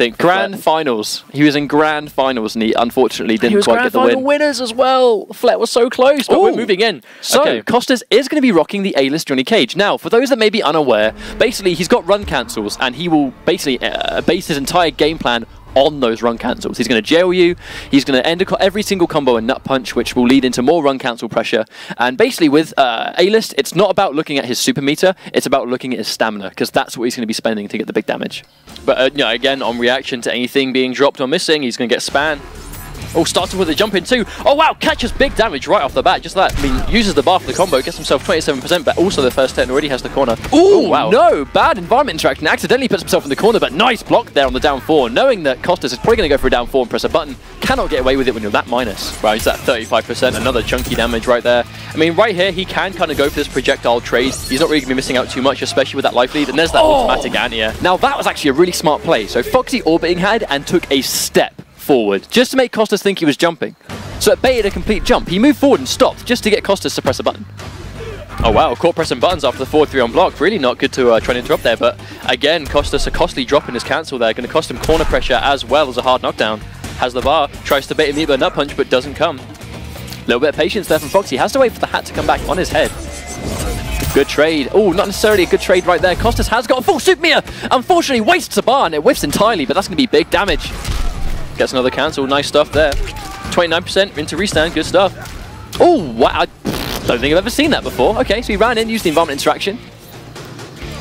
think. Grand finals. He was in grand finals and he unfortunately didn't He was quite grand get the final win. winners as well. Flet was so close, but we're moving in. So, okay. Costas is going to be rocking the A-list Johnny Cage. Now, for those that may be unaware, basically he's got run cancels and he will basically uh, base his entire game plan on those run cancels. He's going to jail you, he's going to end every single combo and Nut Punch, which will lead into more run cancel pressure. And basically with uh, A-list, it's not about looking at his super meter, it's about looking at his stamina, because that's what he's going to be spending to get the big damage. But uh, you know, again, on reaction to anything being dropped or missing, he's going to get span. Oh, starting with a jump in too. Oh wow, catches big damage right off the bat. Just that. I mean, uses the bar for the combo, gets himself 27%, but also the first 10 already has the corner. Ooh, Oh, wow. no, bad environment interaction. Accidentally puts himself in the corner, but nice block there on the down four, knowing that Costas is probably going to go for a down four and press a button. Cannot get away with it when you're that minus. Right, he's at 35%, another chunky damage right there. I mean, right here, he can kind of go for this projectile trade. He's not really going to be missing out too much, especially with that life lead. And there's that Oh. automatic anti-air. Now that was actually a really smart play. So Foxy orbiting had and took a step forward just to make Costas think he was jumping. So it baited a complete jump. He moved forward and stopped just to get Costas to press a button. Oh wow, caught pressing buttons after the forward three on block. Really not good to uh, try and interrupt there, but again, Costas a costly drop in his cancel there. Going to cost him corner pressure as well as a hard knockdown. Has the bar, tries to bait him with a nut punch, but doesn't come. A Little bit of patience there from Foxy. Has to wait for the hat to come back on his head. Good trade. Oh, not necessarily a good trade right there. Costas has got a full meter. Unfortunately, wastes a bar and it whiffs entirely, but that's going to be big damage. Gets another cancel, nice stuff there. 29% into restand, good stuff. Oh, wow. I don't think I've ever seen that before. Okay, so he ran in, used the environment interaction.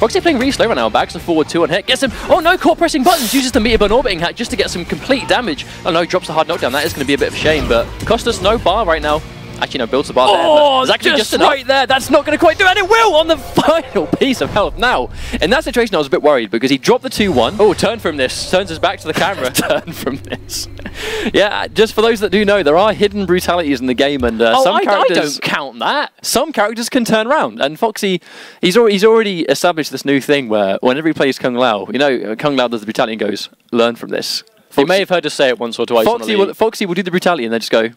Foxy playing really slow right now, backs the forward two on hit, gets him, oh no, caught pressing buttons, uses the meter burn orbiting hat just to get some complete damage. Oh no, drops the hard knockdown, that is going to be a bit of a shame, but Costas no bar right now. Actually no, builds a bar there, Oh, it's actually just, just, right there. That's not going to quite do it. And it will on the final piece of health. Now, in that situation, I was a bit worried because he dropped the 2-1. Oh, turn from this, turns his back to the camera. turn from this. yeah, just for those that do know, there are hidden brutalities in the game, and uh, oh, some I, I characters don't count that. some characters can turn around. And Foxy, he's already, he's already established this new thing where whenever he plays Kung Lao, you know, Kung Lao does the brutality and goes, "Learn from this." You may have heard us say it once or twice. Foxy will, Foxy will do the brutality and then just go,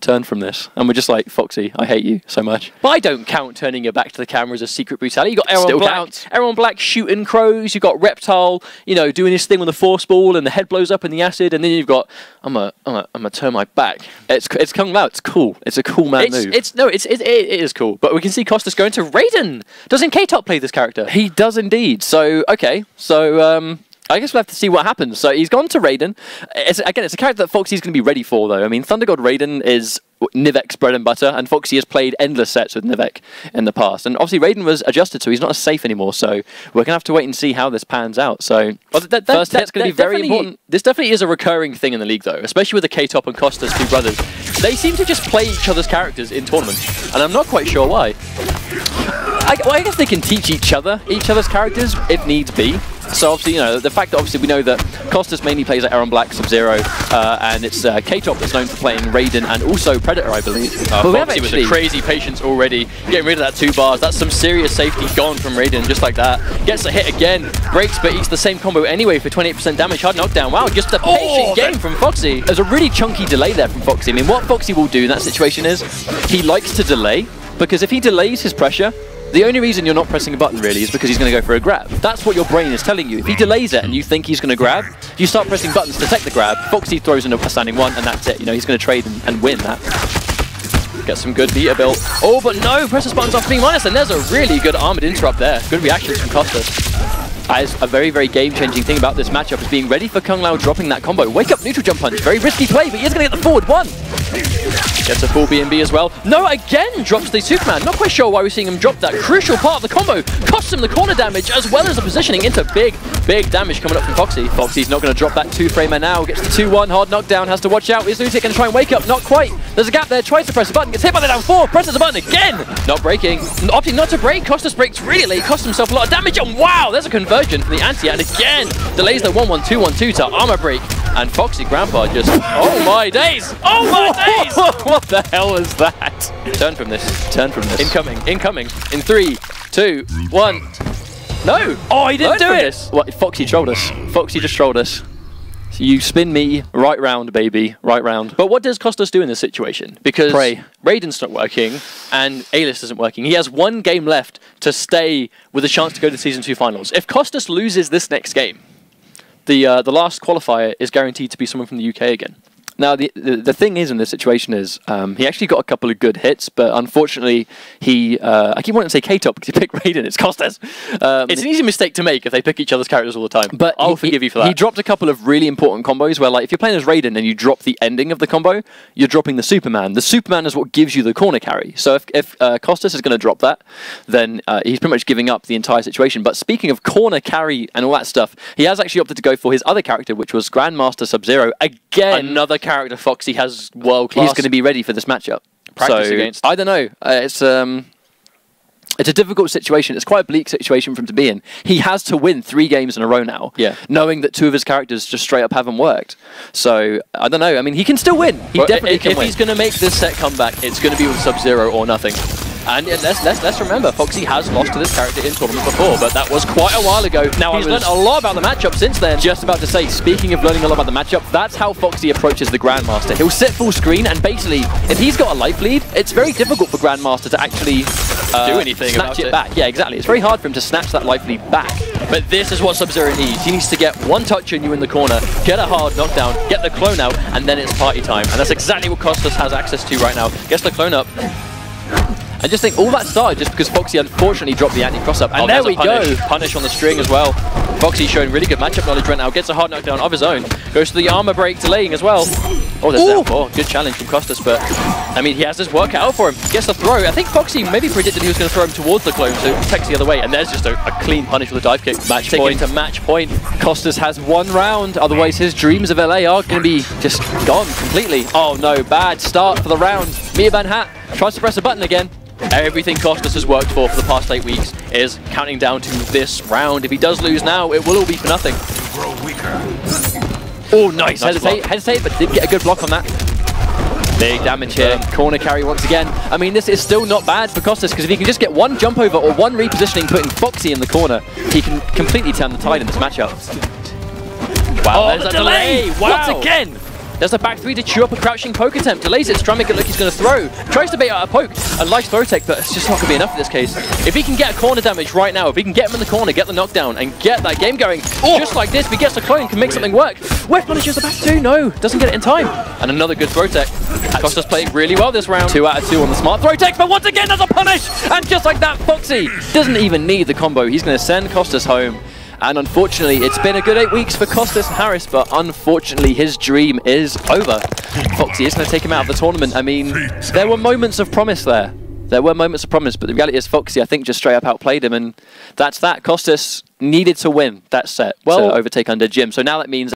"Turn from this," and we're just like, "Foxy, I hate you so much." But I don't count turning your back to the camera as a secret brutality. You got Erron Still Black, counts. Erron Black shooting crows. You've got Reptile, you know, doing his thing with the force ball, and the head blows up in the acid. And then you've got I'm a I'm a I'm a turn my back. It's it's Kung Lao. It's cool. It's a cool man It's move. it's no, it's it, it is cool. But we can see Costas going to Raiden. Doesn't K-Top play this character? He does indeed. So okay, so um, I guess we'll have to see what happens. So he's gone to Raiden. It's, again, it's a character that Foxy's going to be ready for, though. I mean, Thunder God Raiden is Nivek's bread and butter, and Foxy has played endless sets with Nivek in the past. And obviously, Raiden was adjusted, so he's not as safe anymore. So we're going to have to wait and see how this pans out. So Well, that, that, first that- hit's going to be very important. This definitely is a recurring thing in the league, though, especially with the K-Top and Costas, two brothers. They seem to just play each other's characters in tournaments, and I'm not quite sure why. I, well, I guess they can teach each other, each other's characters, if needs be. So obviously, you know, the fact that obviously we know that Costas mainly plays at Erron Black, Sub-Zero, uh, and it's uh, K-Top that's known for playing Raiden and also Predator, I believe. Uh, But Foxy with the crazy patience already, getting rid of that two bars. That's some serious safety gone from Raiden, just like that. Gets a hit again, breaks, but eats the same combo anyway for 28% damage. Hard knockdown. Wow, just a patient Oh, game from Foxy. There's a really chunky delay there from Foxy. I mean, what Foxy will do in that situation is he likes to delay because if he delays his pressure, the only reason you're not pressing a button really is because he's going to go for a grab. That's what your brain is telling you. If he delays it and you think he's going to grab, you start pressing buttons to take the grab. Foxy throws in a standing one and that's it. You know, he's going to trade and, and win that. Get some good meter built. Oh, but no, presses buttons off being minus, and there's a really good armored interrupt there. Good reactions from Costas. That is a very, very game-changing thing about this matchup is being ready for Kung Lao dropping that combo. Wake up neutral jump punch. Very risky play, but he is going to get the forward one. Gets a full BNB as well. No, again drops the Superman. Not quite sure why we're seeing him drop that crucial part of the combo. Costs him the corner damage as well as the positioning into big, big damage coming up from Foxy. Foxy's not going to drop that two-framer now. Gets the 2-1, hard knockdown, has to watch out. Is Lutic going to try and wake up? Not quite. There's a gap there, tries to press the button, gets hit by the down four, presses the button again. Not breaking. Opting not to break. Costas breaks really. Costs himself a lot of damage. And wow, there's a conversion from the anti. And again, delays the 1-1-2-1-2 to armor break. And Foxy Grampa just, oh my days. Oh my days. what the hell was that? Turn from this. Turn from this. Incoming. Incoming. In three, two, one. No. oh, he didn't Learn do it. this. What? Foxy trolled us. Foxy just trolled us. So you spin me right round, baby, right round. But what does Costas do in this situation? Because Pray. Raiden's not working and A-List isn't working. He has one game left to stay with a chance to go to Season 2 finals. If Costas loses this next game, the uh, the last qualifier is guaranteed to be someone from the UK again. Now, the, the, the thing is in this situation is um, he actually got a couple of good hits, but unfortunately, he uh, I keep wanting to say K-Top because he picked Raiden. It's Costas. Um, It's an easy mistake to make if they pick each other's characters all the time. but I'll he- forgive you for that. He dropped a couple of really important combos where, like, if you're playing as Raiden and you drop the ending of the combo, you're dropping the Superman. The Superman is what gives you the corner carry. So if, if uh, Costas is going to drop that, then uh, he's pretty much giving up the entire situation. But speaking of corner carry and all that stuff, he has actually opted to go for his other character, which was Grandmaster Sub Zero. Again, Another character Foxy has world class. he's going to be ready for this matchup. Practice so, against. I don't know. Uh, it's um, it's a difficult situation. It's quite a bleak situation for him to be in. He has to win three games in a row now. Yeah. Knowing that two of his characters just straight up haven't worked. So I don't know. I mean, he can still win. He Well, definitely if, can if win. he's going to make this set comeback, it's going to be with Sub Zero or nothing. And let's, let's, let's remember, Foxy has lost to this character in tournament before, but that was quite a while ago. Now, he's learned a lot about the matchup since then. just about to say, speaking of learning a lot about the matchup, that's how Foxy approaches the Grandmaster. He'll sit full screen, and basically, if he's got a life lead, it's very difficult for Grandmaster to actually uh, Do anything snatch about it, it. back. Yeah, exactly. It's very hard for him to snatch that life lead back. But this is what Sub-Zero needs. He needs to get one touch on you in the corner, get a hard knockdown, get the clone out, and then it's party time. And that's exactly what Costas has access to right now. Gets the clone up. I just think all that started just because Foxy unfortunately dropped the anti-cross up. And Oh, there we punish. go. Punish on the string as well. Foxy showing really good matchup knowledge right now. Gets a hard knockdown of his own. Goes to the armor break, delaying as well. Oh, there's Ooh. that. Oh, good challenge from Costas, but I mean, he has his work out for him. Gets the throw. I think Foxy maybe predicted he was going to throw him towards the clone, so takes the other way. And there's just a, a clean punish with a dive kick. Match Taking point. to match point. Costas has one round, otherwise his dreams of LA are going to be just gone completely. Oh no, bad start for the round. Miaban Hat tries to press a button again. Everything Costas has worked for for the past eight weeks is counting down to this round. If he does lose now, it will all be for nothing. Oh, nice. Nice hesitate, block. hesitate, but did get a good block on that. Big damage here. Corner carry once again. I mean, this is still not bad for Costas because if he can just get one jump over or one repositioning, putting Foxy in the corner, he can completely turn the tide in this matchup. Wow, Oh, there's the a delay. delay! Wow. Once again. There's a back three to chew up a crouching poke attempt. Delays it. It look he's going to throw. Tries to bait out a poke. A nice throw tech, but it's just not going to be enough in this case. If he can get a corner damage right now, if he can get him in the corner, get the knockdown, and get that game going, oh. just like this, if he gets a clone, can make something work. Whiff punishes the back two. No, doesn't get it in time. And another good throw tech. Costa's playing really well this round. Two out of two on the smart throw tech, but once again there's a punish! And just like that, Foxy doesn't even need the combo. He's going to send Costas home. And unfortunately, it's been a good eight weeks for Costas Harris, but unfortunately his dream is over. Foxy is going to take him out of the tournament. I mean, there were moments of promise there. There were moments of promise, but the reality is Foxy, I think, just straight up outplayed him, and that's that. Costas needed to win that set Well- to overtake under Jim. So now that means